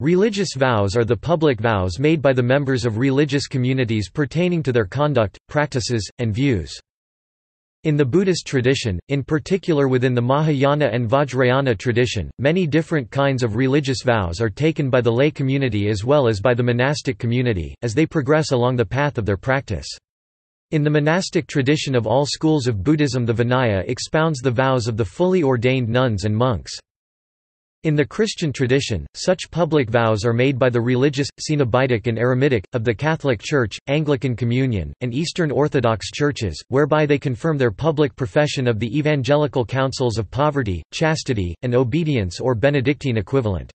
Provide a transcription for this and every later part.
Religious vows are the public vows made by the members of religious communities pertaining to their conduct, practices, and views. In the Buddhist tradition, in particular within the Mahayana and Vajrayana tradition, many different kinds of religious vows are taken by the lay community as well as by the monastic community, as they progress along the path of their practice. In the monastic tradition of all schools of Buddhism the Vinaya expounds the vows of the fully ordained nuns and monks. In the Christian tradition, such public vows are made by the religious, Cenobitic and Eremitic, of the Catholic Church, Anglican Communion, and Eastern Orthodox churches, whereby they confirm their public profession of the evangelical counsels of poverty, chastity, and obedience or Benedictine equivalent.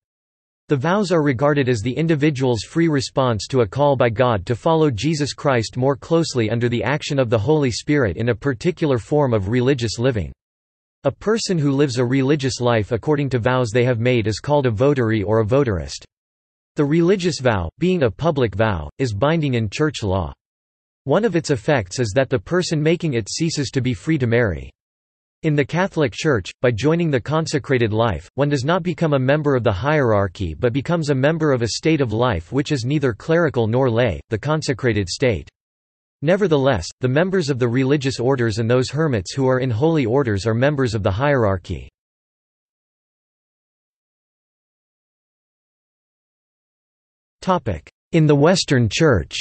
The vows are regarded as the individual's free response to a call by God to follow Jesus Christ more closely under the action of the Holy Spirit in a particular form of religious living. A person who lives a religious life according to vows they have made is called a votary or a votarist. The religious vow, being a public vow, is binding in church law. One of its effects is that the person making it ceases to be free to marry. In the Catholic Church, by joining the consecrated life, one does not become a member of the hierarchy but becomes a member of a state of life which is neither clerical nor lay, the consecrated state. Nevertheless, the members of the religious orders and those hermits who are in holy orders are members of the hierarchy. In the Western Church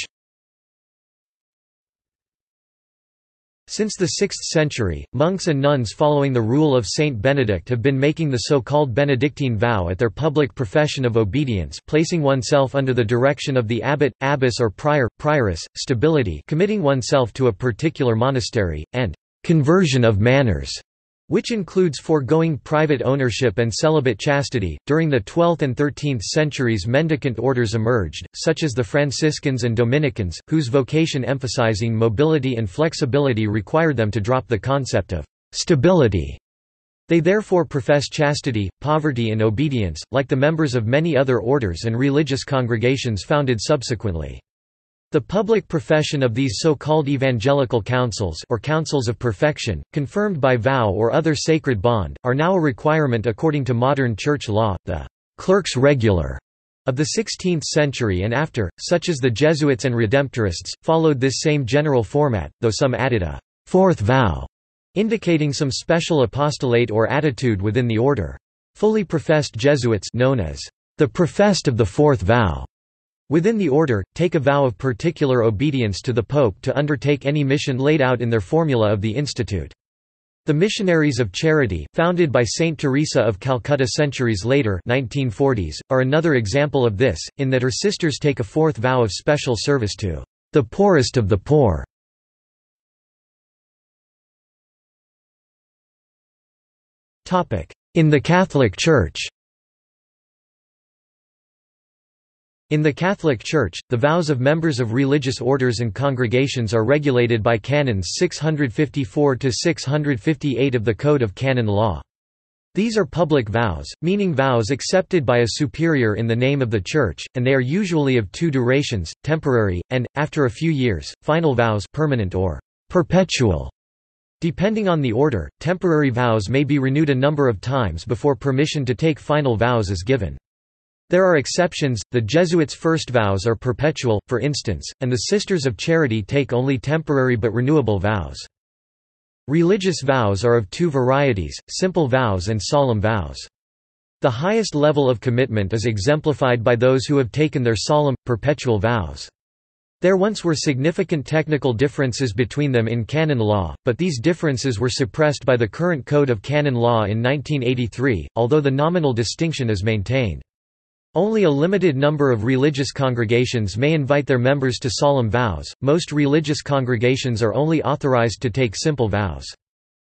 Since the 6th century, monks and nuns following the rule of Saint Benedict have been making the so-called Benedictine vow at their public profession of obedience placing oneself under the direction of the abbot, abbess or prior, prioress, stability committing oneself to a particular monastery, and conversion of manners which includes foregoing private ownership and celibate chastity. During the 12th and 13th centuries, mendicant orders emerged, such as the Franciscans and Dominicans, whose vocation emphasizing mobility and flexibility required them to drop the concept of stability. They therefore profess chastity, poverty, and obedience, like the members of many other orders and religious congregations founded subsequently. The public profession of these so-called evangelical counsels or counsels of perfection, confirmed by vow or other sacred bond, are now a requirement according to modern church law. The clerks regular of the 16th century and after, such as the Jesuits and Redemptorists, followed this same general format, though some added a fourth vow, indicating some special apostolate or attitude within the order. Fully professed Jesuits known as the professed of the fourth vow Within the order, take a vow of particular obedience to the Pope to undertake any mission laid out in their formula of the Institute. The Missionaries of Charity, founded by Saint Teresa of Calcutta centuries later 1940s, are another example of this, in that her sisters take a fourth vow of special service to the poorest of the poor. In the Catholic Church In the Catholic Church, the vows of members of religious orders and congregations are regulated by Canons 654–658 of the Code of Canon Law. These are public vows, meaning vows accepted by a superior in the name of the Church, and they are usually of two durations, temporary, and, after a few years, final vows permanent or perpetual. Depending on the order, temporary vows may be renewed a number of times before permission to take final vows is given. There are exceptions, the Jesuits' first vows are perpetual, for instance, and the Sisters of Charity take only temporary but renewable vows. Religious vows are of two varieties, simple vows and solemn vows. The highest level of commitment is exemplified by those who have taken their solemn, perpetual vows. There once were significant technical differences between them in canon law, but these differences were suppressed by the current Code of Canon Law in 1983, although the nominal distinction is maintained. Only a limited number of religious congregations may invite their members to solemn vows, most religious congregations are only authorized to take simple vows.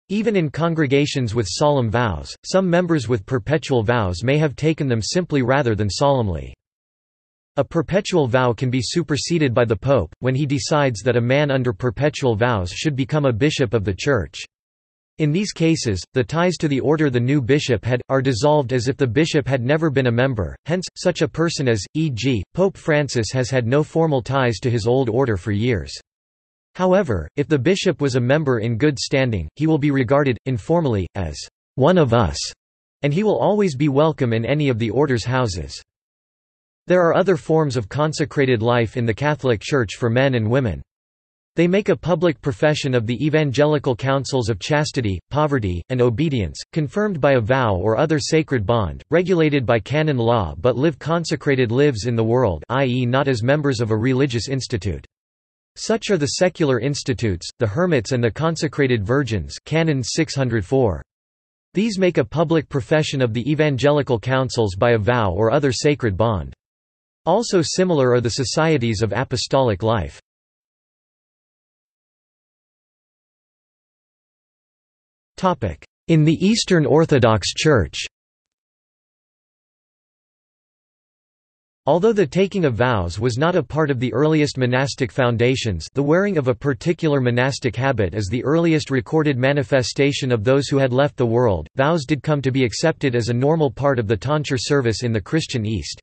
Even in congregations with solemn vows, some members with perpetual vows may have taken them simply rather than solemnly. A perpetual vow can be superseded by the Pope, when he decides that a man under perpetual vows should become a bishop of the Church. In these cases, the ties to the order the new bishop had, are dissolved as if the bishop had never been a member, hence, such a person as, e.g., Pope Francis has had no formal ties to his old order for years. However, if the bishop was a member in good standing, he will be regarded, informally, as one of us, and he will always be welcome in any of the order's houses. There are other forms of consecrated life in the Catholic Church for men and women. They make a public profession of the evangelical counsels of chastity, poverty, and obedience, confirmed by a vow or other sacred bond, regulated by canon law but live consecrated lives in the world i.e. not as members of a religious institute. Such are the secular institutes, the hermits and the consecrated virgins canon 604. These make a public profession of the evangelical counsels by a vow or other sacred bond. Also similar are the societies of apostolic life. In the Eastern Orthodox Church Although the taking of vows was not a part of the earliest monastic foundations the wearing of a particular monastic habit is the earliest recorded manifestation of those who had left the world, vows did come to be accepted as a normal part of the tonsure service in the Christian East.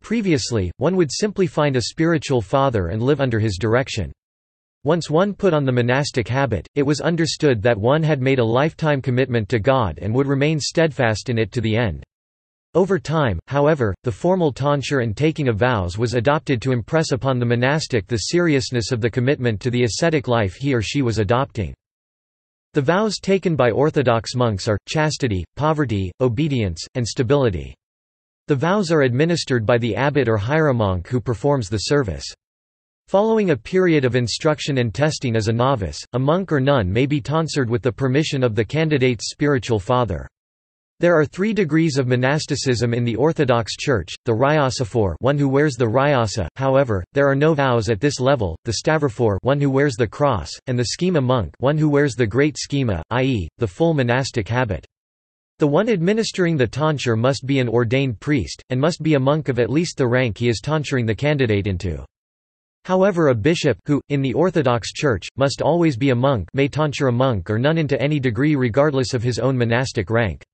Previously, one would simply find a spiritual father and live under his direction. Once one put on the monastic habit, it was understood that one had made a lifetime commitment to God and would remain steadfast in it to the end. Over time, however, the formal tonsure and taking of vows was adopted to impress upon the monastic the seriousness of the commitment to the ascetic life he or she was adopting. The vows taken by Orthodox monks are, chastity, poverty, obedience, and stability. The vows are administered by the abbot or hieromonk who performs the service. Following a period of instruction and testing as a novice, a monk or nun may be tonsured with the permission of the candidate's spiritual father. There are three degrees of monasticism in the Orthodox Church, the ryasophore one who wears the ryasa, however, there are no vows at this level, the stavrophore one who wears the cross, and the schema monk one who wears the great schema, i.e., the full monastic habit. The one administering the tonsure must be an ordained priest, and must be a monk of at least the rank he is tonsuring the candidate into. However a bishop who, in the Orthodox Church, must always be a monk may tonsure a monk or nun into any degree regardless of his own monastic rank.